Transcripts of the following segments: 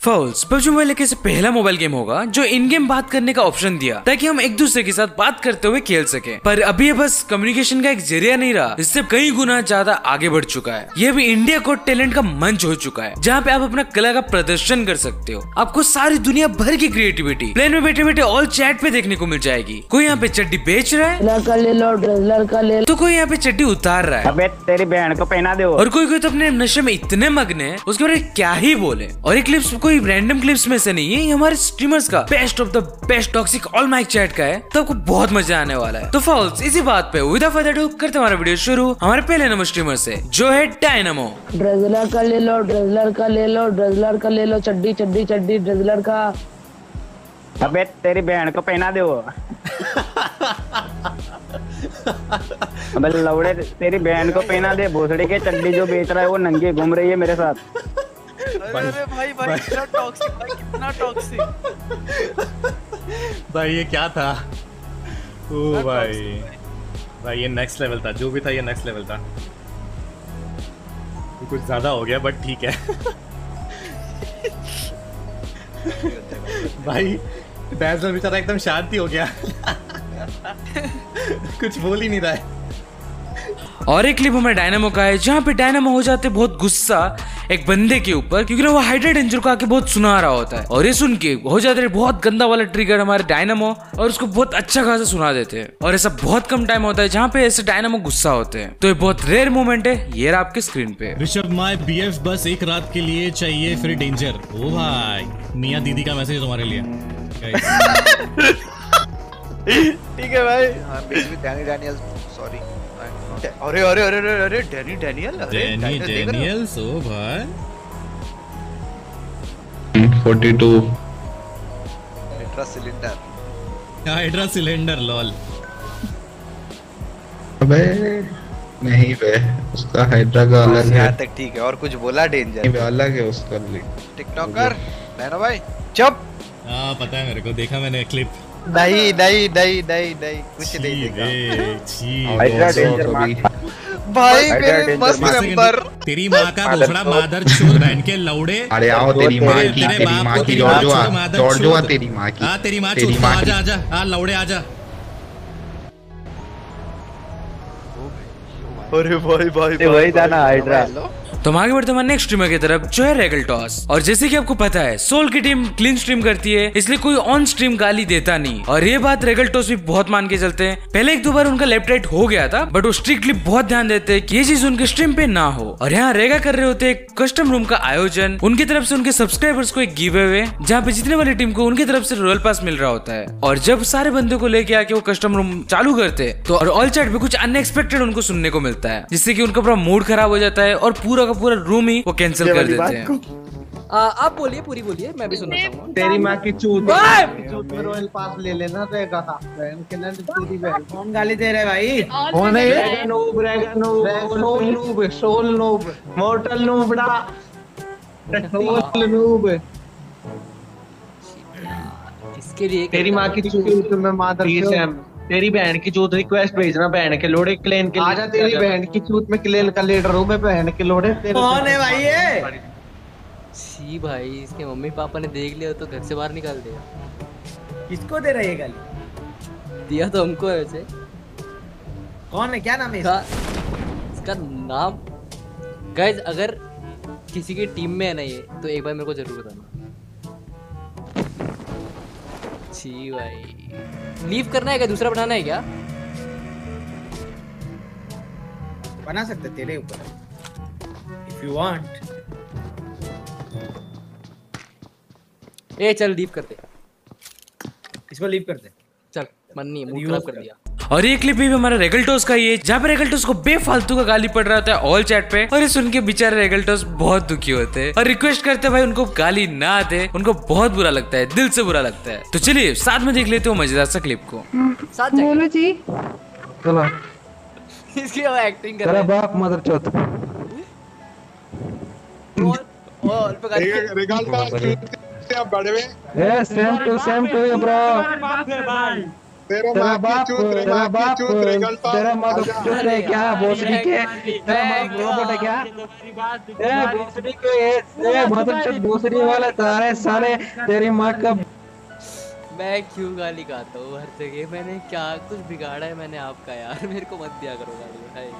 False PUBG mobile एक ऐसे पहला मोबाइल गेम होगा जो इन गेम बात करने का ऑप्शन दिया ताकि हम एक दूसरे के साथ बात करते हुए खेल सके। पर अभी ये बस कम्युनिकेशन का एक ज़रिया नहीं रहा इससे कई गुना ज़्यादा आगे बढ़ चुका है। ये भी इंडिया को टैलेंट का मंच हो चुका है जहाँ पे आप अपना कला का प्रदर्शन कर सकते हो। आपको सारी दुनिया भर की क्रिएटिविटी प्लेन में बैठे बैठे ऑल चैट पे देखने को मिल जाएगी। कोई यहाँ पे चड्डी बेच रहा है? लड़का ले लो लड़का ले तो कोई यहाँ पे चड्डी उतार रहा है। अबे तेरी बहन को पहना दो और कोई कोई तो अपने नशे में इतने मग्न है उसके बारे में क्या ही बोले। और एक क्लिप्स कोई रैंडम क्लिप्स में से नहीं है ये हमारे स्ट्रीमर्स का best of the best toxic all mic chat का है तो आपको बहुत मज़ा आने वाला है। तो फॉल्स इसी बात पे विदाउट फर्दर डू करते हमारा वीडियो शुरू। हमारे पहले नंबर स्ट्रीमर से जो है डायनामो ड्रेजलर का ले लो ड्रेजलर का ले लो ड्रेजलर का ले लो चड्डी चड्डी चड्डी ड्रेजलर का। अबे तेरी बहन को पहना दो अबे लौड़े तेरी बहन को पहना दे भोसड़ी के चड्डी जो बेच रहा है वो नंगे घूम रही है मेरे साथ। अरे भाई। भाई कितना टॉक्सिक भाई कितना टॉक्सिक भाई ये क्या था? ओ भाई। भाई ये नेक्स्ट लेवल था। जो भी था ये नेक्स्ट लेवल था। कुछ ज़्यादा हो गया बट ठीक है। भाई डैजलर बेचारा एकदम शांति हो गया। कुछ बोल ही नहीं रहा है। और एक क्लिप हमें डायनामो का है जहाँ पे डायनामो हो जाते बहुत गुस्सा। एक बंदे के ऊपर क्योंकि ना वो हाइड्रेट डेंजर को आके बहुत सुना रहा होता है। और ये सुन के हो जाते हैं बहुत गंदा वाला ट्रिगर हमारे डायनामो और उसको बहुत अच्छा खासा सुना देते हैं। और ऐसा बहुत कम टाइम होता है जहाँ पे ऐसे डायनामो गुस्सा होते हैं। तो ये बहुत रेयर मोमेंट है ये रहा आपके स्क्रीन पे। ऋषभ माय बीएफ बस एक रात के लिए चाहिए फिर डेंजर ओ भाई मियाँ दीदी का मैसेज तुम्हारे लिए। ठीक है भाई। हाँ सॉरी अरे अरे अरे अरे अरे डैनी डैनियल अरे डैनी डैनियल ओ भाई। 42 Ultra cylinder hydra cylinder lol अबे नहीं बे उसका हाइड्रा का अलग है। यहाँ तक ठीक है और कुछ बोला डेंजर नहीं बे, अलग है उसका टिकटॉकर नैनो भाई चुप। हाँ पता है मेरे को देखा मैंने क्लिप नहीं नहीं नहीं नहीं नहीं कुछ नहीं मार भाई मेरे मस्त नंबर। तेरी माँ का दूसरा मादर चोर बहन के लौड़े। अरे आओ तेरी माँ की तेरी बाप माँ को की तेरी जोड़ जो चोर मादर जो चोद। तेरी माँ की हाँ तेरी माँ तेरी चोद आजा आजा हाँ लौड़े आजा अरे भाई भाई वही था हाइड्रा। तो हम आगे बढ़ते हमारे नेक्स्ट स्ट्रीमर की तरफ़, जो है रेगल टॉस और जैसे कि आपको पता है सोल की टीम क्लीन स्ट्रीम करती है, इसलिए कोई ऑन स्ट्रीम गाली देता नहीं। और ये बात रेगल टॉस भी बहुत मान के चलते हैं। पहले एक दो बार उनका लेफ़्ट राइट हो गया था बट वो स्ट्रिक्टली बहुत ध्यान देते हैं कि ये चीज़ उनके स्ट्रीम पे ना हो। और यहाँ रेगा कर रहे होते कस्टम रूम का आयोजन। उनकी तरफ़ से उनके सब्सक्राइबर्स को एक गिव अवे जहाँ पे जीतने वाली टीम को उनकी तरफ़ से रॉयल पास मिल रहा होता है। और जब सारे बंदे को लेके आके वो कस्टम रूम चालू करते तो और ऑल चैट पे कुछ अनएक्सपेक्टेड उनको सुनने को मिलता है, जिससे कि उनका पूरा मूड खराब हो जाता है और पूरा का पूरा रूम ही वो कैंसिल कर देते हैं। आ, आप बोलिए पूरी बोलिए मैं भी सुनना चाहूँगा तेरी माँ की चूत रॉयल पास ले लेना रहेगा कौन गाली दे रहे भाई? कौन है नूब रहेगा noob. Soul noob Soul noob. Mortal नूबड़ा। Soul noob. इसके लिए तेरी माँ की चूत में मादर तेरी बहन की चूत रिक्वेस्ट भेजना बहन के लोड़े क्लेन के आजा तेरी बहन की चूत में क्लेन का लीडर हूँ मैं बहन के लोड़े कौन है भाई ये? सी भाई इसके मम्मी पापा ने देख लिया तो घर से बाहर निकाल दिया। किसको दे रहे ये गाली? दिया तो हमको है वैसे। कौन है? क्या नाम है इसका इसका नाम गाइज़ अगर किसी की टीम में है ना ये तो एक बार मेरे को ज़रूर बताना। छी भाई। लीव करना है क्या? दूसरा बनाना है क्या? बना सकते तेरे ऊपर। इफ़ यू वांट ए चल लीव करते इसको लीव करते चल मन नहीं मूड खराब कर। दिया। और ये क्लिप भी हमारा रेगल्टोस का ही है जहाँ पे रेगल्टोस को बेफालतू का गाली पड़ रहा होता है ऑल चैट पे और ये सुन के बेचारे रेगल्टोस बहुत दुखी होते हैं। और रिक्वेस्ट करते भाई उनको गाली ना दे। उनको बहुत बुरा लगता है दिल से बुरा लगता है। तो चलिए साथ में देख लेते हो मज़ेदार सा क्लिप को। साथ जाएँगे। जी। चलो। इसकी वो एक्टिंग कर रहा है। बाप मदर चौथ। और- पे गाली- ए same to same to bro तेरा बाप तेरा बाप तेरा माँ का चूत है क्या भोसड़ी के तेरा माँ रोबोट है क्या? तेरा भोसड़ी के ए भोसड़ी भोसड़ी वाले तारे सारे तेरी माँ का मैं क्यों गाली गाता हूँ हर जगह? मैंने क्या कुछ बिगाड़ा है मैंने आपका यार मेरे को मत दिया करो गाली हाय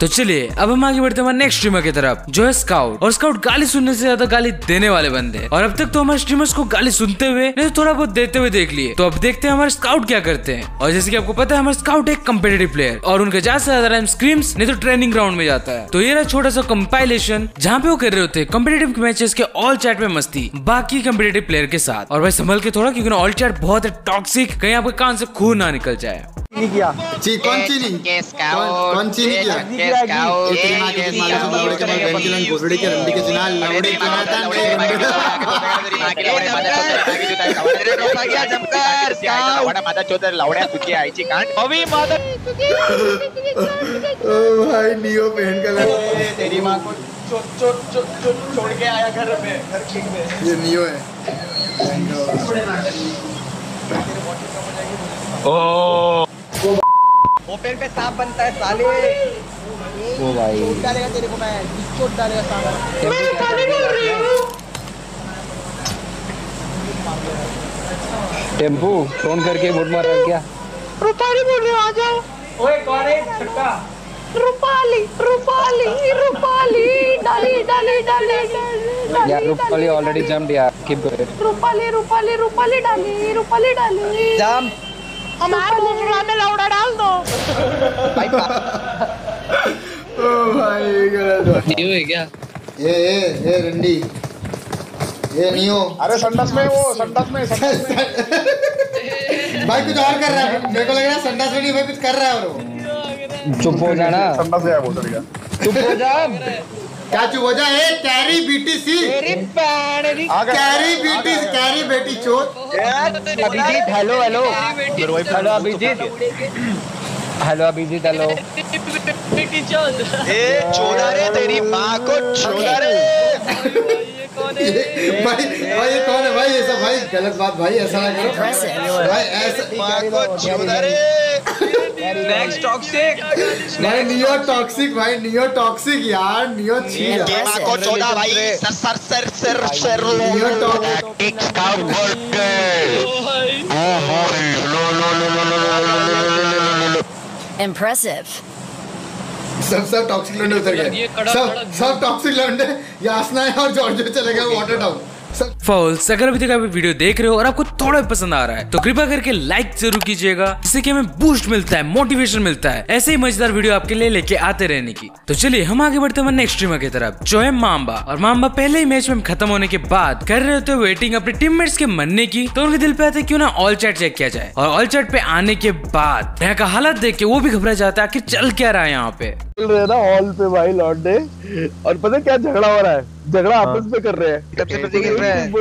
तो चलिए अब हम आगे बढ़ते हैं हमारे नेक्स्ट स्ट्रीमर की तरफ़ जो है स्काउट और स्काउट गाली सुनने से ज़्यादा गाली देने वाले बंदे हैं। और अब तक तो हमारे स्ट्रीमर्स को गाली सुनते हुए नहीं तो थोड़ा बहुत देते हुए देख लिए। तो अब देखते हैं हमारे स्काउट क्या करते हैं। और जैसे कि आपको पता है हमारे स्काउट एक कम्पिटेटिव प्लेयर और उनका ज़्यादा से ज़्यादा टाइम स्क्रीम्स नहीं तो ट्रेनिंग ग्राउंड में जाता है। तो ये रहा छोटा सा कंपाइलेशन जहाँ पे वो कर रहे होते हैं कम्पिटेटिव मैचेस के ऑल चैट में मस्ती बाकी कम्पिटेटिव प्लेयर के साथ। और भाई संभल के थोड़ा क्योंकि ऑल चैट बहुत है टॉक्सिक कहीं आपके कान से खून ना निकल जाए। ची कौन चीनी कौन कौन चीनी किया? ओ भाई नियो बहन का लन तेरी माँ को छोड़ के आया घर में घर किंग में ये नियो है ओपन पे सांप बनता है साले ओ भाई। चोट डालेगा तेरे को मैं चोट डालेगा सांप मैं पानी बोल रही हूँ। टेंपू फ़ोन करके वोट मार रहा है क्या? रूपाली बोल रहे हो आ जाओ। ओए कौन है? छक्का। रूपाली रूपाली रूपाली डाली डाली डाली डाली यार रूपाली ऑलरेडी जम्प्ड यार कीप गोइंग रूपाली रूपाली रूपाली डाली रूपाली डाली। जाम। हमारे मुँह में लौड़ा डाल दो। ओ भाई गलत नियो है क्या ये ये ये रंडी ये नियो अरे संडास में वो संडास में भाई कुछ और कर रहा है मेरे को लग रहा है संडास में नहीं भाई कुछ कर रहा है और वो चुप हो जाना संडास में बोल रहा चुप हो जा क्या चुप हो जा ए carry BTC carry BT carry बेटी चोत Abhijeet hello hello hello Abhijeet hello Abhijeet hello ए चोदा रे तेरी माँ को चोदा रे। ये- भाई भाई ये कौन है भाई? ये सब भाई गलत बात भाई ऐसा ना करो। भाई ऐसा माँ को चोदा रे। नेक्स्ट टॉक्सिक भाई नियो टॉक्सिक भाई नियो टॉक्सिक यार नियो छी के माँ को चोदा भाई। Sir sir sir sir sir Neo toxic का वर्क ओ हो लो लो लो लो लो लो Impressive. सब सब टॉक्सिक लौंडे उतर गए। सब सब टॉक्सिक लौंडे यासना है और जॉर्जियो चले गए वाटर टाउन फॉल्स अगर अभी तक आप वीडियो देख रहे हो और आपको थोड़ा पसंद आ रहा है तो कृपया करके लाइक ज़रूर कीजिएगा। जिससे कि हमें बूस्ट मिलता है मोटिवेशन मिलता है ऐसे ही मज़ेदार वीडियो आपके लिए लेके आते रहने की। तो चलिए हम आगे बढ़ते हैं नेक्स्ट स्ट्रीमर की तरफ़। जो है माम्बा और माम्बा पहले ही मैच में खत्म होने के बाद कर रहे होते वेटिंग अपने टीममेट्स के मरने की तो उनके दिल पे आते क्यों ना ऑल चैट चेक किया जाए। और ऑल चैट पे आने के बाद यहाँ का हालत देख के वो भी घबरा जाता है आखिर चल क्या रहा है यहाँ पे? चल रहे ना हॉल पे भाई लौंडे और पता क्या झगड़ा हो रहा है? झगड़ा आपस में कर रहे हैं। कब से गिर रहे हैं।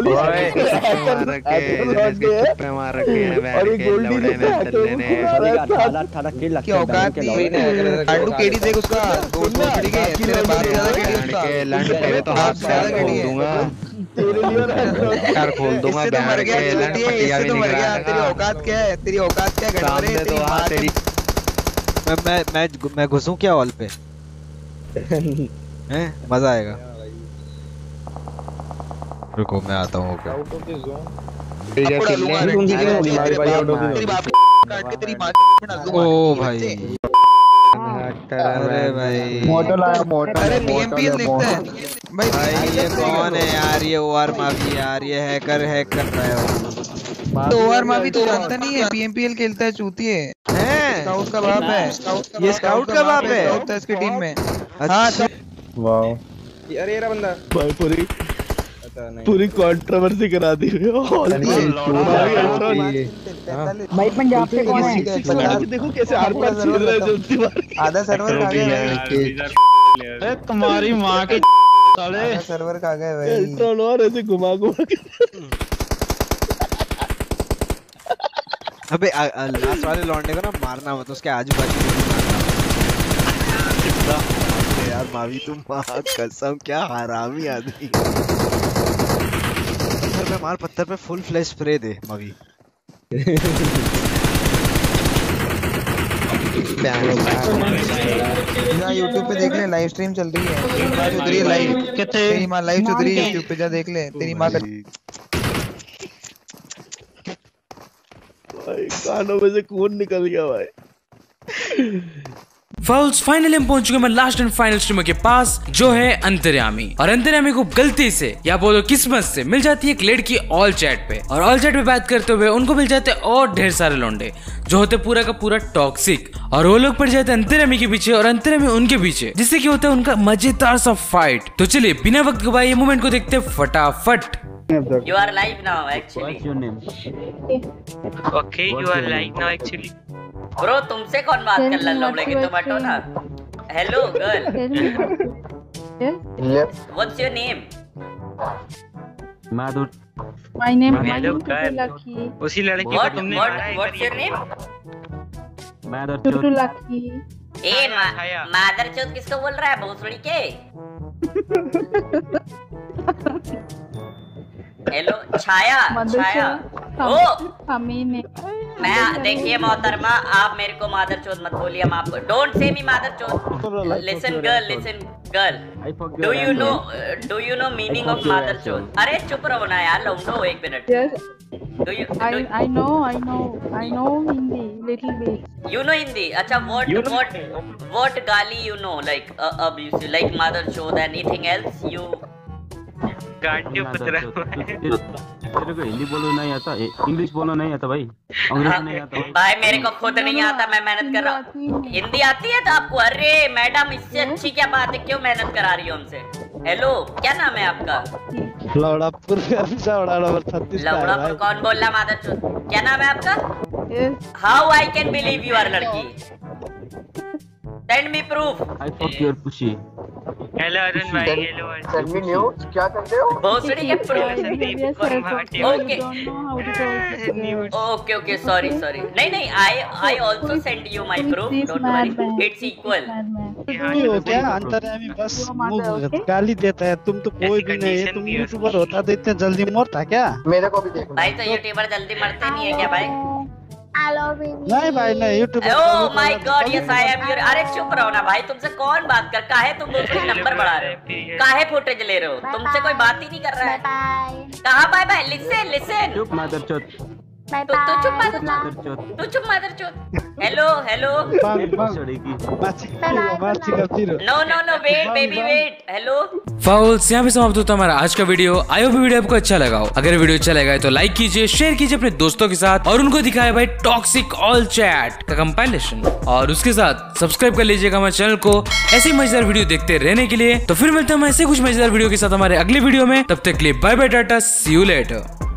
और ये गोल्डी जो क्या औकात नहीं लाडू केडी देख उसका दो सौ खड़ी तेरे बाप ज़्यादा केडी उसका। लंड पे तो हाथ से खोल दूँगा। यार खोल दूँगा इससे तो मर गया इससे तो मर गया। तेरी औकात क्या है? तेरी औकात क्या है? तेरी मैं मैं मैं घुसूं क्या हॉल पे? हैं? मज़ा आएगा। रुको मैं आता हूँ ओके। तेरी बाप काट के तेरी माँ ओ भाई। अरे भाई। मोटो लाया मोटो अरे बीएमपीएल देखता है भाई भाई ये कौन है यार? ये ओआर माफ़ी यार ये हैकर हैक कर रहा है तो ओआर माफ़ी तो जानता नहीं है पीएमपीएल खेलता है चूतिए हैं। स्काउट का बाप है। ये स्काउट का बाप है स्काउट था इसकी टीम में। हाँ तो वाह अरे ये रहा बंदा। भाई पूरी। पूरी कंट्रोवर्सी करा दी हॉल भाई पंजाब से कौन है? देखो कैसे आर पार रहा है जल्दी आधा सर्वर खा गया। तुम्हारी माँ के साले। सर्वर खा गए भाई। और ऐसे घुमा घुमा के। अबे लास्ट वाले लौंडे को ना मारना मत उसके आजू बाजू यार मावी तुम कसम क्या हरामी आदमी। पत्थर पे मार पत्थर पे फुल फ्लैश स्प्रे दे मावी यहाँ यूट्यूब पे देख ले लाइव स्ट्रीम चल रही है। तेरी माँ चौधरी लाइव तेरी माँ लाइव चौधरी है यूट्यूब पे जा देख ले। तेरी माँ का भाई कानों में से खून निकल गया भाई। फाउल्स फाइनली हम पहुँच चुके हैं लास्ट एंड फाइनल स्ट्रीमर के पास जो है अंतर्यामी और अंतर्यामी को गलती से या बोलो किस्मत से मिल जाती है एक लड़की ऑल चैट पे और ऑल चैट पे बात करते हुए उनको मिल जाते हैं और ढेर सारे लौंडे जो होते पूरा का पूरा टॉक्सिक और वो लोग पड़ जाते हैं अंतर्यामी के पीछे और अंतर्यामी उनके पीछे जिससे की होता है उनका मज़ेदार सा फाइट तो चलिए बिना वक्त गवाए ये मूवमेंट को देखते फटाफट You are live now, actually. What's your name? Okay, you are live now, actually. Bro, तुमसे कौन बात कर रहा लौड़े के तुम हटो ना। Hello girl what's your name Madhur. My name hello is girl उसी लड़की को तुमने what's your name Madhur Tutu Lucky. ए मादर चौथ किसको बोल रहा है? भोसड़ी के? हेलो छाया छाया। ओ! हमें ने मैं देखिए मोहतरमा आप मेरे को मादर चोद मत बोलिए हम आपको डोंट से मी मादर चोद। Listen girl listen girl do you know do you know meaning of मादर चोद? अरे चुप रहो ना यार लोंगो एक मिनट। मादर show than anything else you गांड्यू पुत्र तेरे को हिंदी बोलना नहीं आता इंग्लिश बोलना नहीं आता भाई? अंग्रेज़ी नहीं आता भाई। भाई मेरे को खुद नहीं आता मैं मेहनत कर रहा हूँ हिंदी आती है तो आपको अरे मैडम इससे अच्छी क्या बात है? क्यों मेहनत करा रही हो हमसे? हेलो क्या नाम है आपका? लौड़ापुर का लौड़ा नंबर छत्तीस लवड़ापुर कौन बोल रहा चौथ क्या नाम है आपका? How I can believe you are लड़की? Send me proof I fuck your pussy hello Arun भाई हेलो सेंड मी न्यूज़ क्या करते हो? भोसड़ी के proof okay Don't know how to talk. Okay okay sorry sorry नहीं नहीं I I also send you my proof don't worry it's equal नहीं हो क्या अंतर्यामी बस गाली देता है। तुम तो कोई भी नहीं है तुम यूट्यूबर होता तो इतने जल्दी मरता क्या? मेरे को भी देखो। भाई तो यूट्यूबर जल्दी मरते नहीं है क्या भाई? नहीं भाई नहीं YouTube oh my god yes I am your अरे चुप रहो ना भाई तुमसे कौन बात कर काहे तुम दूसरी नंबर बढ़ा रहे हो? काहे फुटेज ले रहे हो? तुमसे कोई बात ही नहीं कर रहा है। कहाँ बाय बाय लिसन लिसन चुप मादर चौथ तू चुप मादर चोद चुप मादर चोद hello hello no no no wait baby wait hello fowls यहाँ पे समाप्त होता है हमारा आज का वीडियो आयो भी वीडियो आपको अच्छा लगा हो। अगर वीडियो अच्छा लगा है तो लाइक कीजिए शेयर कीजिए अपने दोस्तों के साथ और उनको दिखाए भाई टॉक्सिक ऑल चैट का कंपाइलेशन और उसके साथ सब्सक्राइब कर लीजिएगा हमारे चैनल को। ऐसे मज़ेदार वीडियो देखते रहने के लिए। तो फिर मिलते हैं हम ऐसे कुछ मज़ेदार वीडियो के साथ हमारे अगले वीडियो में। तब तक के लिए bye bye tata see you later